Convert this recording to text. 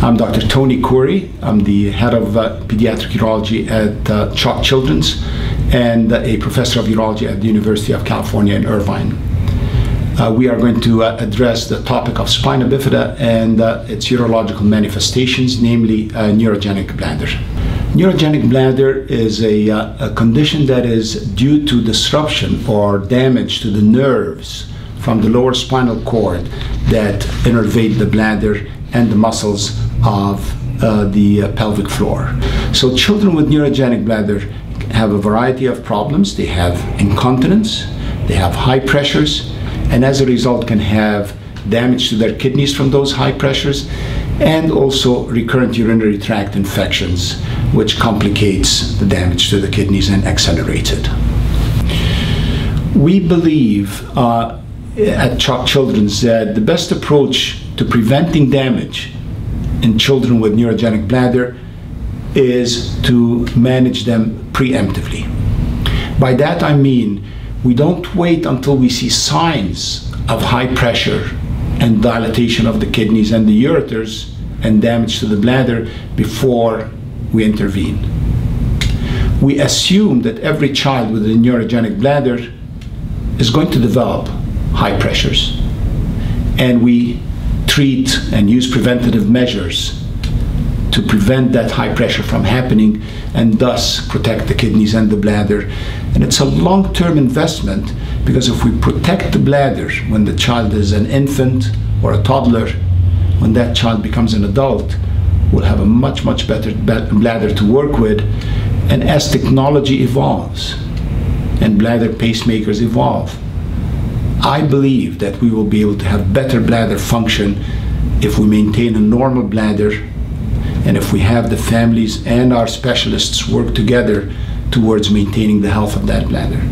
I'm Dr. Tony Khoury. I'm the head of uh, pediatric urology at uh, Children's and uh, a professor of urology at the University of California in Irvine. Uh, we are going to uh, address the topic of spina bifida and uh, its urological manifestations, namely neurogenic bladder. Neurogenic bladder is a, a condition that is due to disruption or damage to the nerves from the lower spinal cord that innervate the bladder and the muscles of uh, the uh, pelvic floor. So children with neurogenic bladder have a variety of problems. They have incontinence, they have high pressures, and as a result can have damage to their kidneys from those high pressures, and also recurrent urinary tract infections, which complicates the damage to the kidneys and accelerates it. We believe uh, at CHOC Children's that the best approach to preventing damage in children with neurogenic bladder is to manage them preemptively. By that I mean we don't wait until we see signs of high pressure and dilatation of the kidneys and the ureters and damage to the bladder before we intervene. We assume that every child with a neurogenic bladder is going to develop high pressures and we treat and use preventative measures to prevent that high pressure from happening and thus protect the kidneys and the bladder. And it's a long term investment because if we protect the bladder when the child is an infant or a toddler, when that child becomes an adult, we'll have a much, much better bladder to work with. And as technology evolves and bladder pacemakers evolve, I believe that we will be able to have better bladder function if we maintain a normal bladder and if we have the families and our specialists work together towards maintaining the health of that bladder.